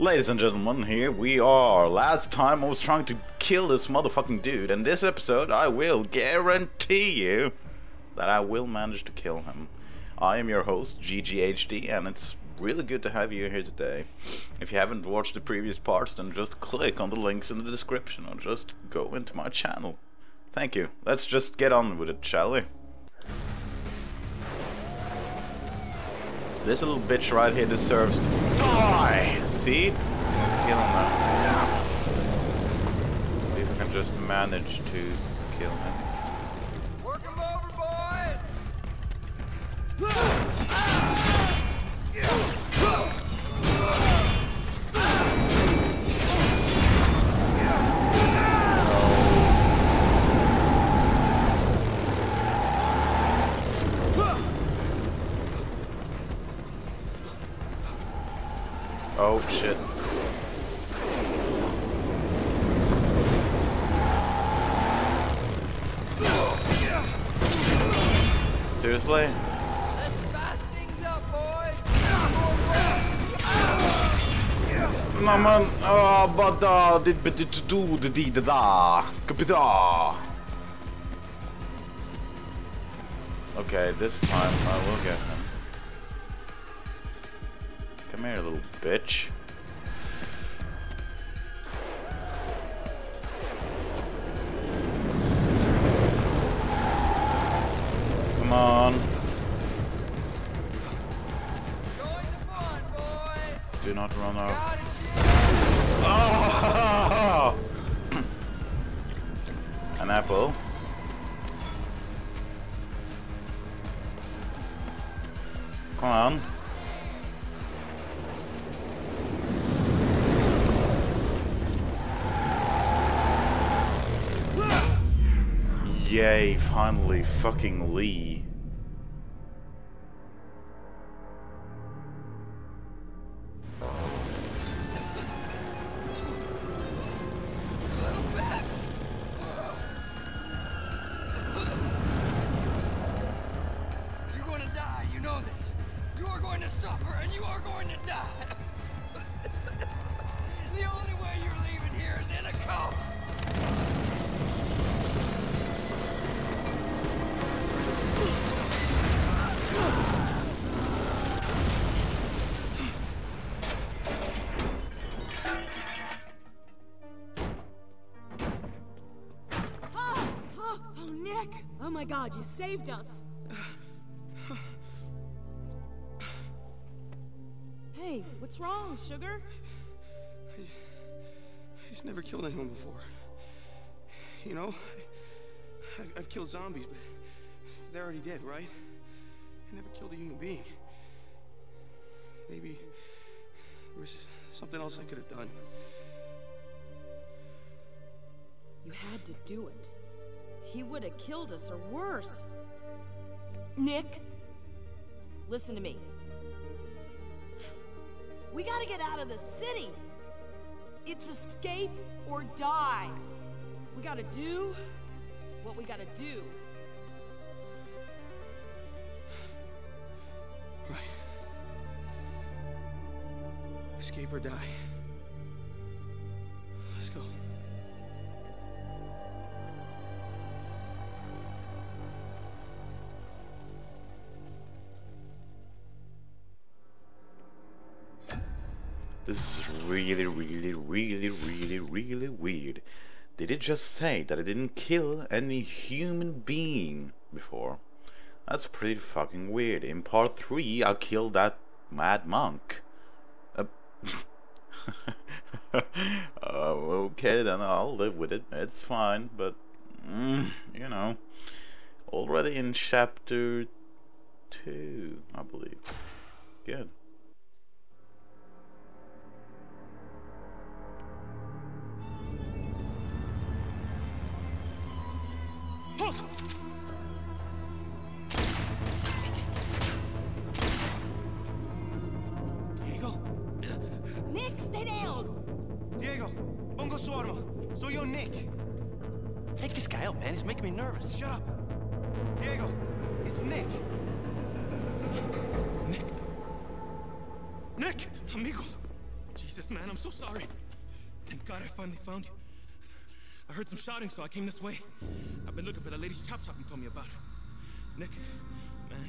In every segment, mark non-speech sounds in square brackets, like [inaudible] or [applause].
Ladies and gentlemen, here we are. Last time I was trying to kill this motherfucking dude, and this episode I will guarantee you that I will manage to kill him. I am your host, GGHD, and it's really good to have you here today. If you haven't watched the previous parts, then just click on the links in the description or just go into my channel. Thank you. Let's just get on with it, shall we? This little bitch right here deserves to die! See? Kill him now. See if I can just manage to kill him. Bara det betyder du det di det da. Kapita. Okay, this time I will get him. Come here, little bitch. Come on. Join the fun, boys! Do not run out. Oh! [laughs] An apple. Come on. Yay, finally, fucking Lee. My god, you saved us! Hey, what's wrong, sugar? He's never killed anyone before. You know, I've, I've killed zombies, but they're already dead, right? I never killed a human being. Maybe there was something else I could have done. You had to do it. He would have killed us or worse. Nick, listen to me. We gotta get out of the city. It's escape or die. We gotta do what we gotta do. Right. Escape or die. This is really, really, really, really, really weird. Did it just say that I didn't kill any human being before? That's pretty fucking weird. In part 3, I killed that mad monk. Uh, [laughs] oh, okay, then I'll live with it. It's fine, but, mm, you know, already in chapter 2, I believe. Good. Diego? Nick, stay down! Diego, pongo su arma. Soy yo, Nick. Take this guy out, man. He's making me nervous. Shut up. Diego, it's Nick. Nick. Nick, amigo. Jesus. Jesus, man, I'm so sorry. Thank God I finally found you. I heard some shouting, so I came this way. I've been looking for that lady's chop shop you told me about. Nick, man,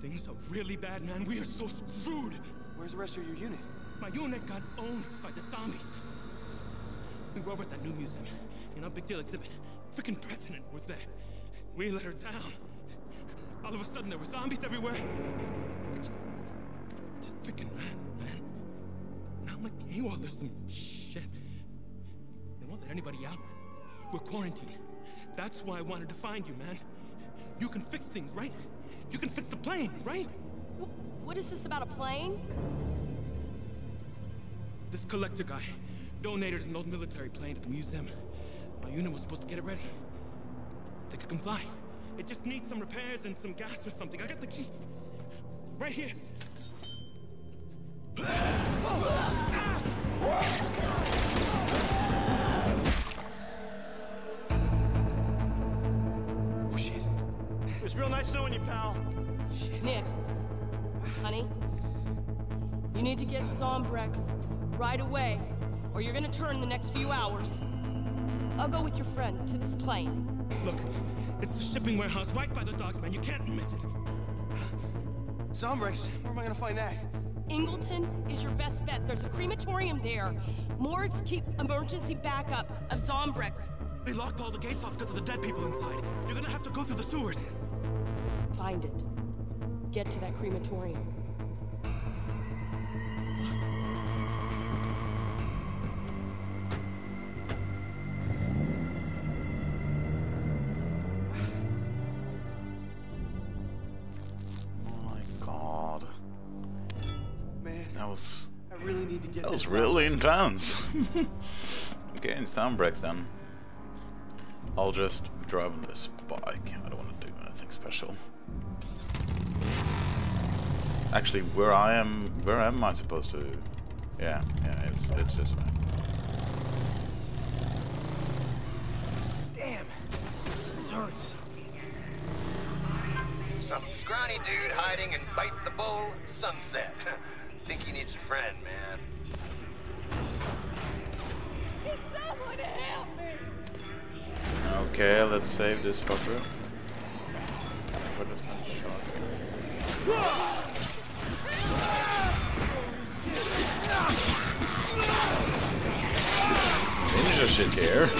things are really bad, man. We are so screwed. Where's the rest of your unit? My unit got owned by the zombies. We were over at that new museum. You know, big deal exhibit. Freaking president was there. We let her down. All of a sudden, there were zombies everywhere. Just, just freaking ran, man. Now I'm like AWOL or some shit. They won't let anybody out. We're quarantined. That's why I wanted to find you, man. You can fix things, right? You can fix the plane, right? Wh- What is this about a plane? This collector guy donated an old military plane to the museum. My unit was supposed to get it ready. Think it can fly. It just needs some repairs and some gas or something. I got the key. Right here. Nice knowing you, pal. Nick, honey, you need to get Zombrex right away, or you're gonna turn in the next few hours. I'll go with your friend to this plane. Look, it's the shipping warehouse right by the docks, man. You can't miss it. Zombrex, where am I gonna find that? Ingleton is your best bet. There's a crematorium there. Morgues keep emergency backup of Zombrex. They locked all the gates off because of the dead people inside. You're gonna have to go through the sewers. Find it. Get to that crematorium. Oh my god. Man, That was really need to get that was really intense. [laughs] okay, in Soundbreaks then. I'll just drive on this bike. Special. Actually, where I am, where am I supposed to? Yeah, yeah, it's it's this way. Damn. This hurts. Some scrawny dude hiding and bite the bull. Sunset. [laughs] Think he needs a friend, man. Someone help me! Okay, let's save this fucker. Ninja shit here.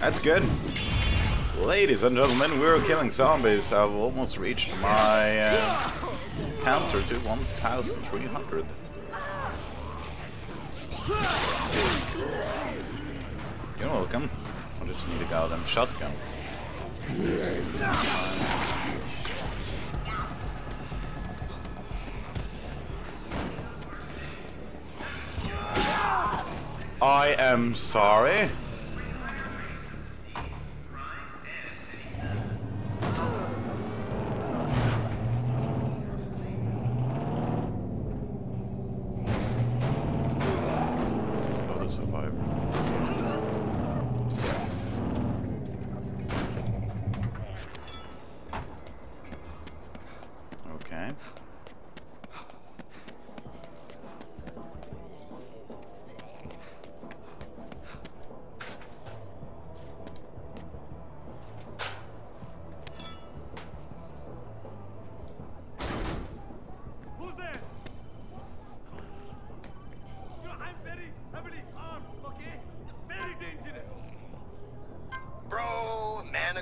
That's good. Ladies and gentlemen, we're killing zombies. I've almost reached my uh, counter to 1,300. You're welcome. I just need a goddamn shotgun. I am sorry.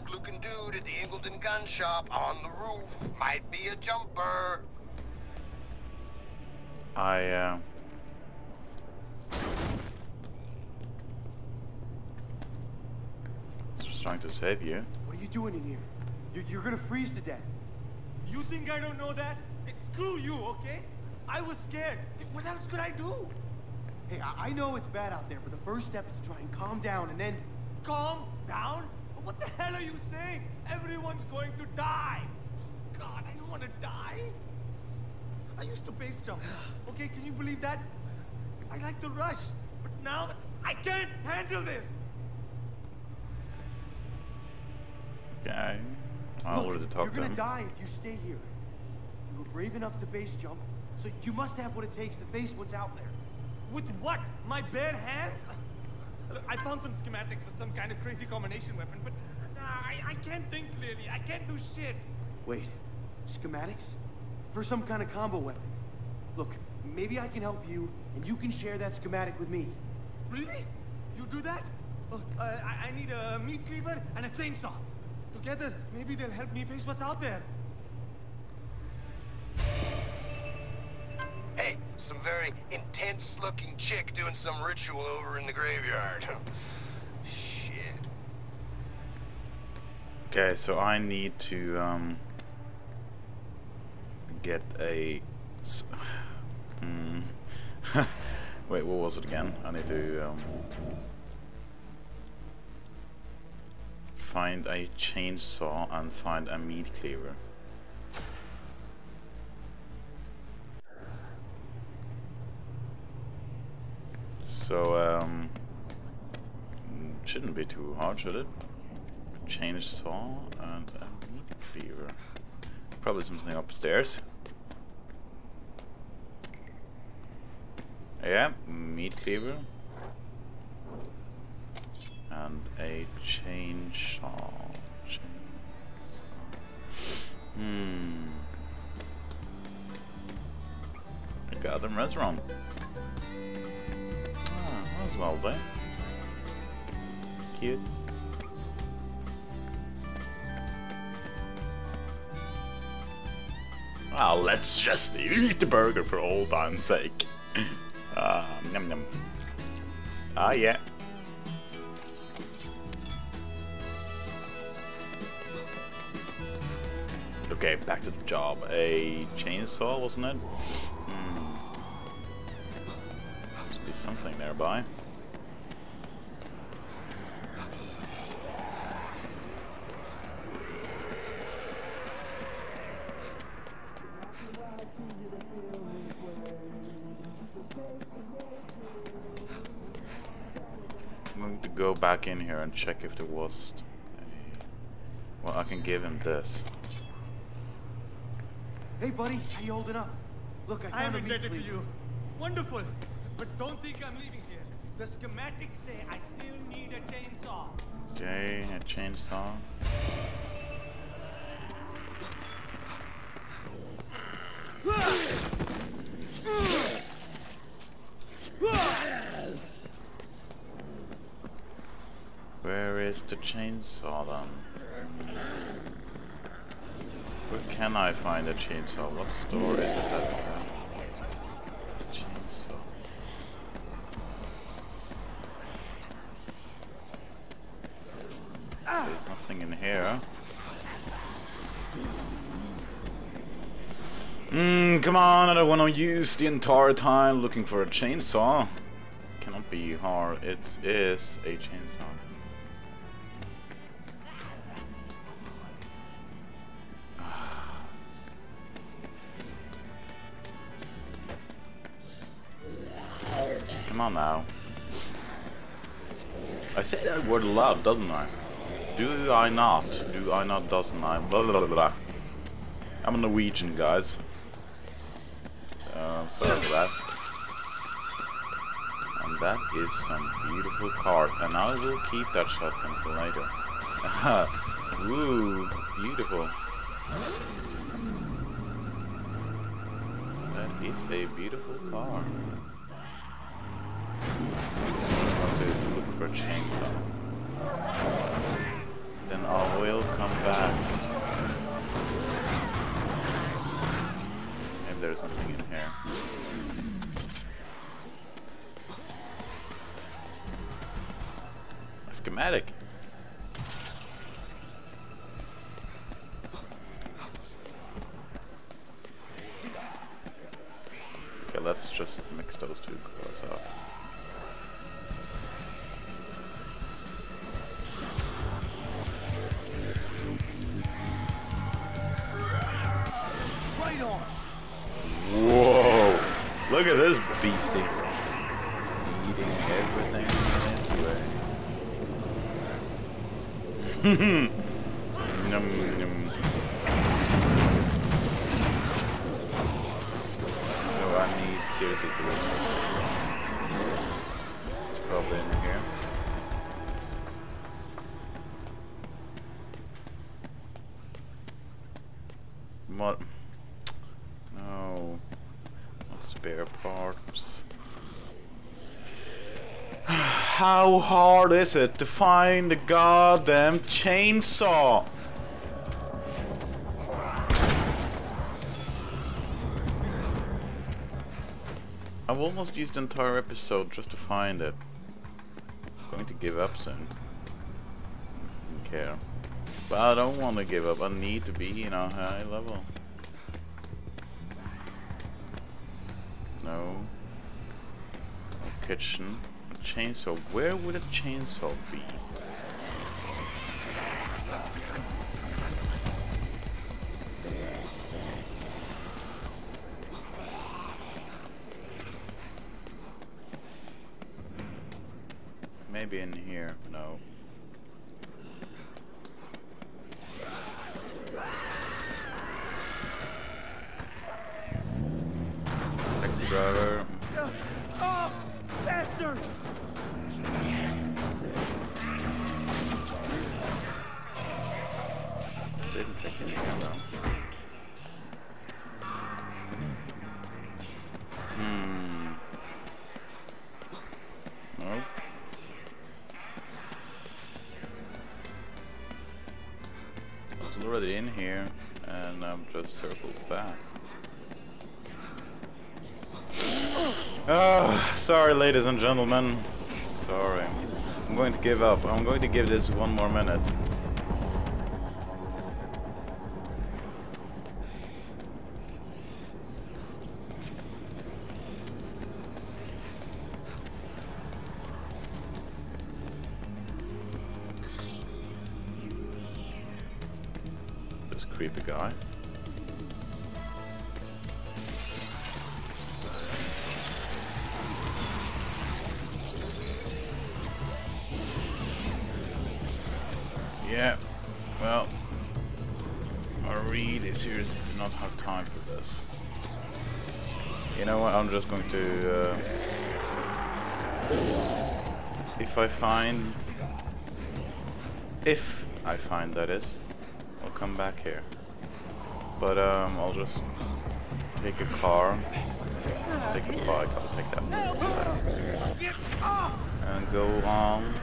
Bro, manic looking dude at the Ingleton gun shop on the roof. Might be a jumper. I uh was just trying to save you. What are you doing in here? You're, you're gonna freeze to death. You think I don't know that? Hey, screw you, okay? I was scared. What else could I do? Hey, I, I know it's bad out there, but the first step is to try and calm down and then. Calm down? What the hell are you saying? Everyone's going to die. God, I don't want to die. I used to base jump. [sighs] Okay, can you believe that? I like to rush, but now I can't handle this. Okay. I Look, already you're talked to gonna him. die if you stay here. You were brave enough to base jump, so you must have what it takes to face what's out there. With what? My bare hands? Look, I found some schematics for some kind of crazy combination weapon, but nah, I, I can't think clearly. I can't do shit. Wait, schematics? For some kind of combo weapon. Look, maybe I can help you, and you can share that schematic with me. Really? You do that? Well, uh, I, I need a meat cleaver and a chainsaw. Together, maybe they'll help me face what's out there. Hey, some very intense-looking chick doing some ritual over in the graveyard. Shit. Okay, so I need to um, get a... Hmm. [laughs] Wait, what was it again? I need to um, find a chainsaw and find a meat cleaver. So um, shouldn't be too hard, should it? chainsaw and a cleaver. Probably something upstairs. Yeah, meat cleaver. And a chainsaw. Chainsaw. Hmm. A goddamn restaurant. Ah, well done. Cute. Well, let's just eat the burger for old time's sake. Ah, yum yum. Ah, yeah. Okay, back to the job. A chainsaw, wasn't it? Go back in here and check if there was. A... Well, I can give him this. Hey, buddy, how you holding up? Look, I I'm a meat indebted to cleaver. you. Wonderful. But don't think I'm leaving here. The schematics say I still need a chainsaw. Okay, a chainsaw. The chainsaw then? Where can I find a chainsaw? What store is it at? Chainsaw. Ah! There's nothing in here. Mmm, come on, I don't want to use the entire time looking for a chainsaw. Cannot be hard. It is a chainsaw. Come on now. I say that word lot, doesn't I? Do I not? Do I not? Doesn't I? Blah blah blah. blah. I'm a Norwegian, guys. Uh, sorry for that. And that is some beautiful card, and I will keep that shotgun for later. [laughs] Ooh, beautiful. That is a beautiful car. Schematic. Okay, let's just mix those two colors up. Right on. Look at this beastie. Eating everything in its way. Num, num. No, I need seriously to It's probably in here. How hard is it to find the goddamn chainsaw? I've almost used the entire episode just to find it. I'm going to give up soon. I Don't care. But I don't want to give up. I need to be in a high level. No. no kitchen. Chainsaw. Where would a chainsaw be? Maybe in here. No. Was already in here, and I'm just circled back. Oh, sorry, ladies and gentlemen. Sorry. I'm going to give up. I'm going to give this one more minute. Yeah, well, I really seriously do not have time for this. You know what, I'm just going to, uh, if I find, if I find that is, I'll come back here. But um, I'll just take a car, take a bike, I'll take that, and go on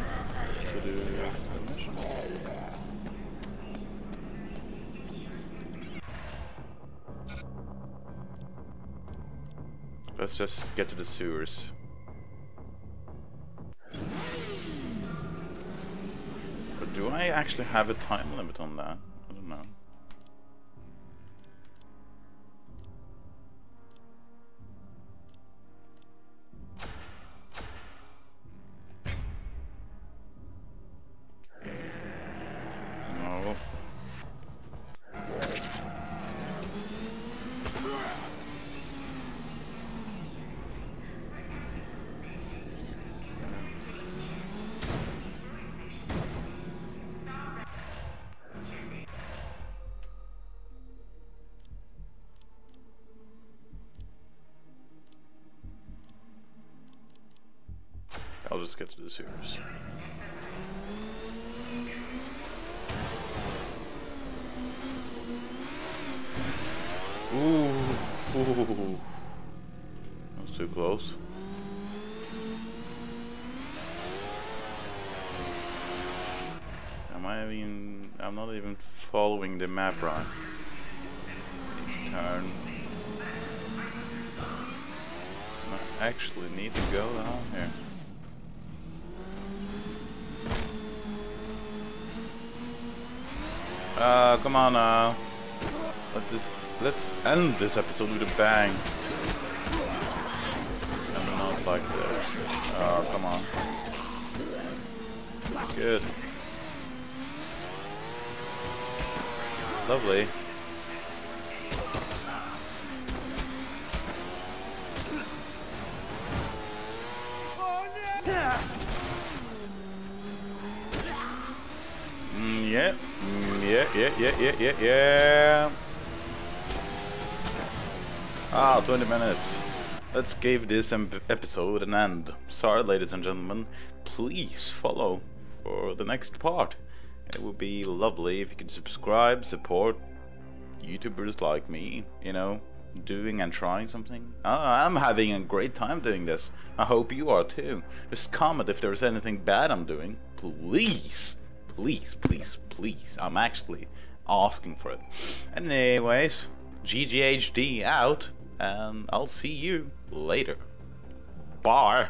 to the Let's just get to the sewers. But do I actually have a time limit on that? I don't know. Just get to the sewers. Ooh, ooh. That was too close. Am I even? I'm not even following the map right. Turn. I actually need to go down here. Uh, come on now. Let this, let's end this episode with a bang. I'm not like this. Oh, come on. Good. Lovely. Mm, yep yeah, yeah, yeah, yeah, yeah, yeah. Ah, 20 minutes. Let's give this episode an end. Sorry, ladies and gentlemen. Please follow for the next part. It would be lovely if you could subscribe, support YouTubers like me, you know, doing and trying something. I'm having a great time doing this. I hope you are too. Just comment if there's anything bad I'm doing. Please please, please, please. I'm actually asking for it. Anyways, GGHD out, and I'll see you later. Bye.